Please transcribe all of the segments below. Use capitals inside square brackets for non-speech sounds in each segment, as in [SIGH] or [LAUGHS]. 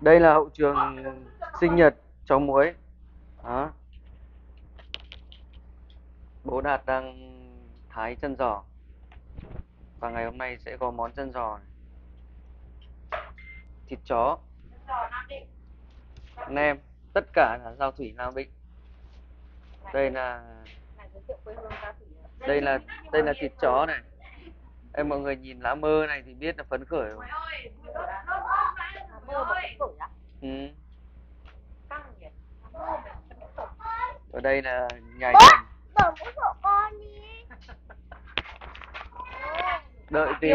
đây là hậu trường sinh nhật cháu muối. Đó. Bố đạt đang thái chân giò. Và ngày hôm nay sẽ có món chân giò này. thịt chó. Nem. Tất cả là giao thủy Nam Định. Đây là đây là đây là thịt chó này. Em mọi người nhìn lá mơ này thì biết là phấn khởi rồi ừ. ở đây là trần Bẩm bố của con đi. [LAUGHS] đợi tí.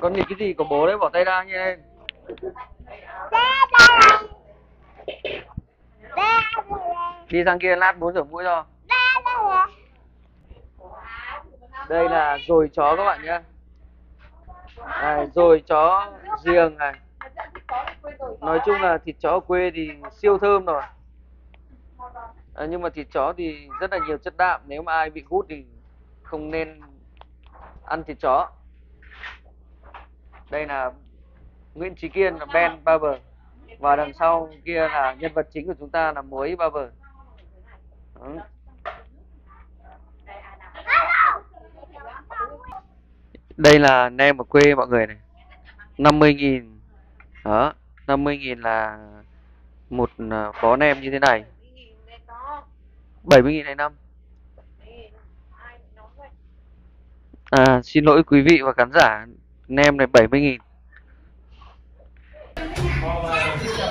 Con nhìn cái gì của bố đấy bỏ tay ra. Ra đây. đi sang kia lát bố rửa mũi cho. Đây. đây là dồi chó các bạn nhé à, rồi chó riêng này. Nói chung là thịt chó ở quê thì siêu thơm rồi. À, nhưng mà thịt chó thì rất là nhiều chất đạm. Nếu mà ai bị gút thì không nên ăn thịt chó. Đây là Nguyễn Trí Kiên là Ben Barber. Và đằng sau kia là nhân vật chính của chúng ta là muối Barber. Ừ. đây là nem ở quê mọi người này. 50 nghìn. Đó 50 nghìn là một à, bó nem như thế này. 70 nghìn này năm? À xin lỗi quý vị và khán giả nem này 70 nghìn.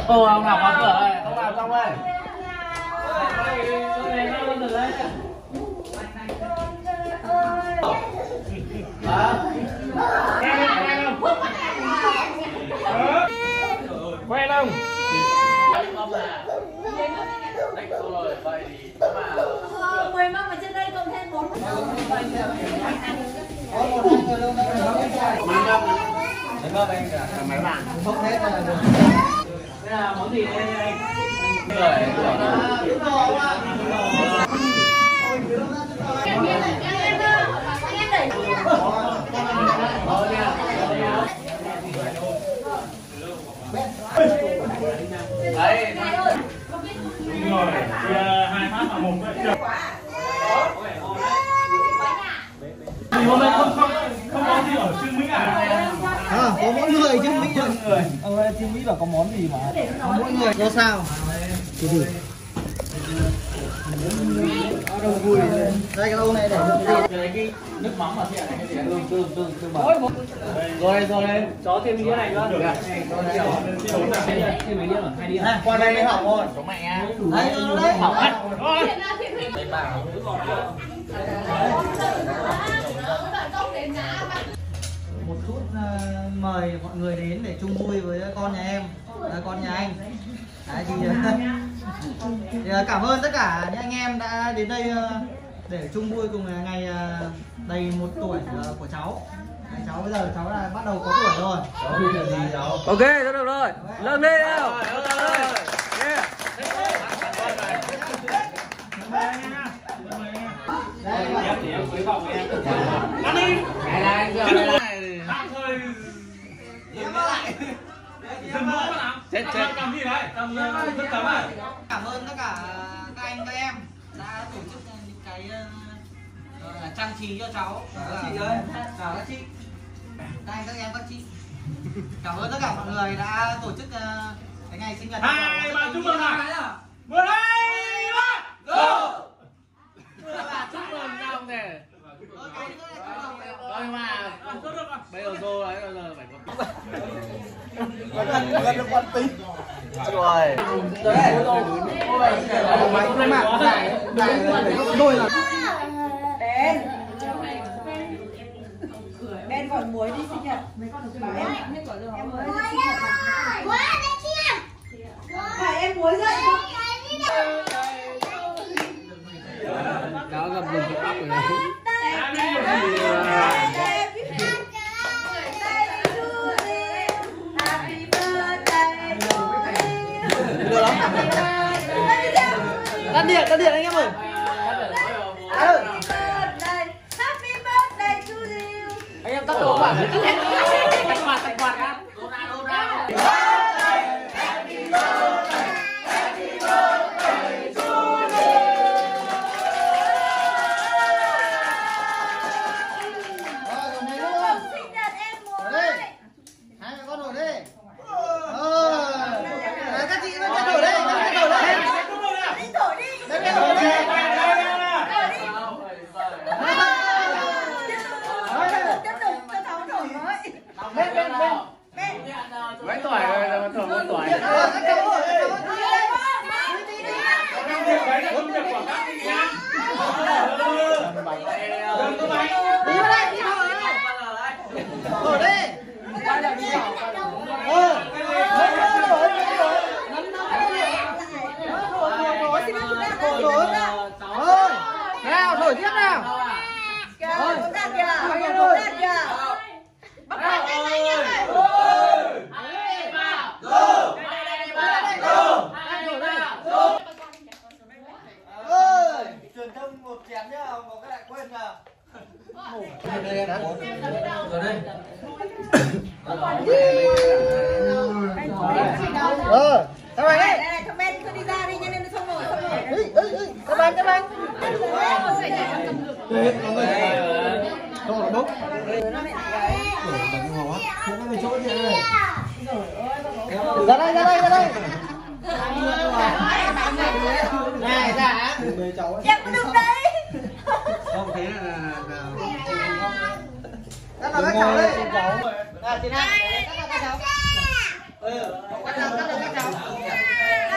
Ô, ông Ngọc vào cửa ơi, ông vào xong ơi. Quen không? mười mâm ở trên đây cộng thêm bốn đây là món gì đây anh? Đấy, Đúng rồi. Thì, à, hai phát vào một đấy. Hôm nay không không gì ở Trương Mỹ à? À, có mỗi người chứ Mỹ mọi người. Ông ơi, chị Mỹ bảo có món gì mà. có mỗi người có sao thử đâu vui đây cái lâu này để cái gì Cái cái nước mắm mà thiện này cái gì? Tương tương tương tương bò. Rồi rồi, chó thêm cái này nữa. Thêm mấy đĩa à? Hai đĩa. qua đây mới học thôi Chó mẹ nha. đấy đấy Học hết. Ờ, mời mọi người đến để chung vui với con nhà em là con nhà anh đấy, thì, thì ờ, cảm ơn tất cả những anh em đã đến đây ờ, để chung vui cùng ngày ờ, đầy một tuổi ờ, của cháu Đấy, cháu bây giờ cháu là bắt đầu có tuổi rồi ok rất được rồi lên lên nào yeah. Ăn đi. Cái này Chứ đừng này. Cầm- chết. Cầm gì đấy? Cầm ờ, rất cấm à? cảm ơn tất cả các anh các em đã tổ chức những cái ờ, là trang trí cho cháu các chị ơi chào các chị các anh các em các chị cảm ơn tất cả mọi người đã tổ chức ờ, cái ngày sinh nhật Hai, ba, chúc mừng nào. Mười hai, ba, go. chúc mừng nhau mừng. Thôi mà bây giờ vô đấy bây giờ phải có [LAUGHS] rồi đấy máy lên mạng giải giải đôi là Ben Ben gọi muối đi sinh nhật bảo em em muối đi sinh nhật phải em muối dậy cáo gặp mình cái óc rồi đấy cứ hết Đi vào đây, đi vào đây. Ngồi đi. Ờ. Thổi, thổi. Thôi. Nào, thổi tiếp nào. ơi truyền thông một chén nhá có cái lại quên nào ờ các bạn ấy Ý, ý, ý, các bạn các bạn Đâu là bốc ra đây ra đây ra đây này ra em có được đấy không thế là là là các cháu à chị nào? Cắt cho các cháu ừ. Cắt cho các cháu